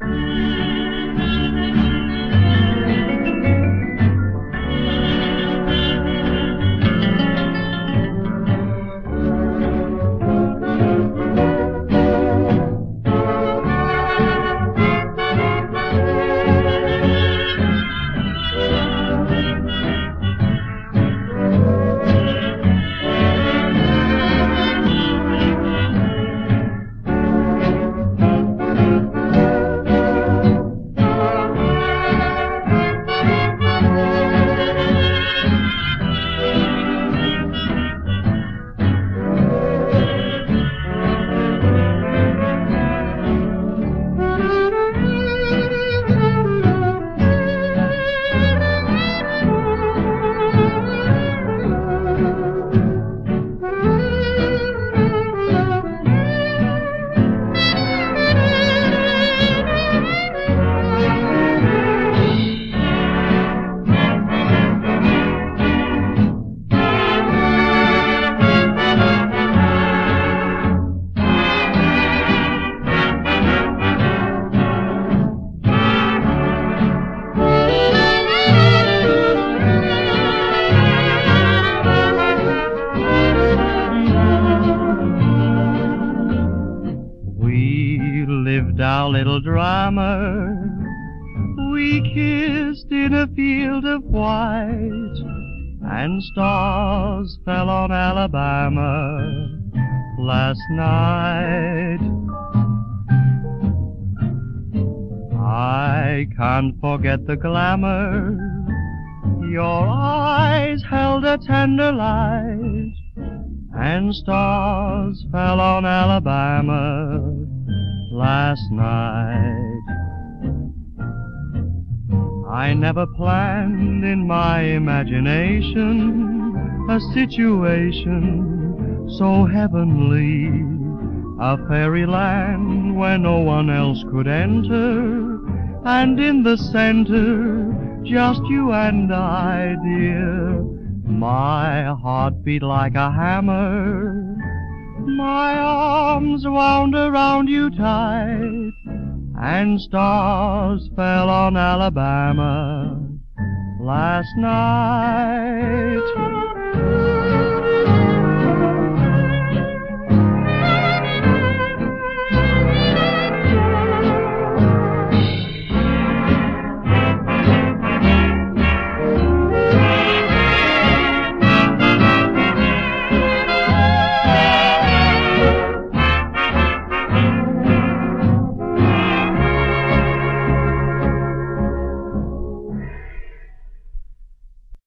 We our little drama. We kissed in a field of white, and stars fell on Alabama last night. I can't forget the glamour. Your eyes held a tender light, and stars fell on Alabama last night. I never planned in my imagination a situation so heavenly, a fairyland where no one else could enter, and in the center, just you and I, dear. My heart beat like a hammer. My arms wound around you tight, and stars fell on Alabama last night.